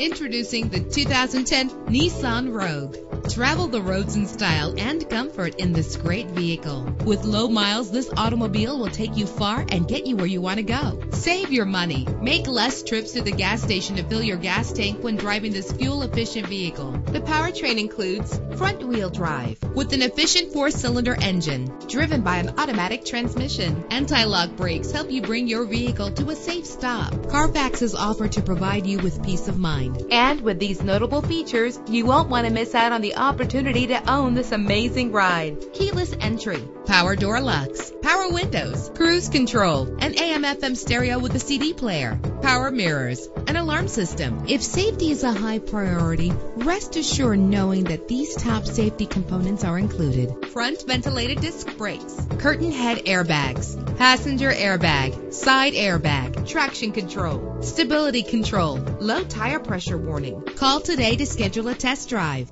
Introducing the 2010 Nissan Rogue. Travel the roads in style and comfort in this great vehicle. With low miles, this automobile will take you far and get you where you want to go. Save your money. Make less trips to the gas station to fill your gas tank when driving this fuel-efficient vehicle. The powertrain includes front-wheel drive with an efficient four-cylinder engine driven by an automatic transmission. Anti-lock brakes help you bring your vehicle to a safe stop. Carfax is offered to provide you with peace of mind. And with these notable features, you won't want to miss out on the opportunity to own this amazing ride. Keyless entry, power door locks, power windows, cruise control, an AM FM stereo with a CD player, power mirrors, an alarm system. If safety is a high priority, rest assured knowing that these top safety components are included. Front ventilated disc brakes, curtain head airbags, passenger airbag, side airbag, traction control, stability control, low tire pressure warning. Call today to schedule a test drive.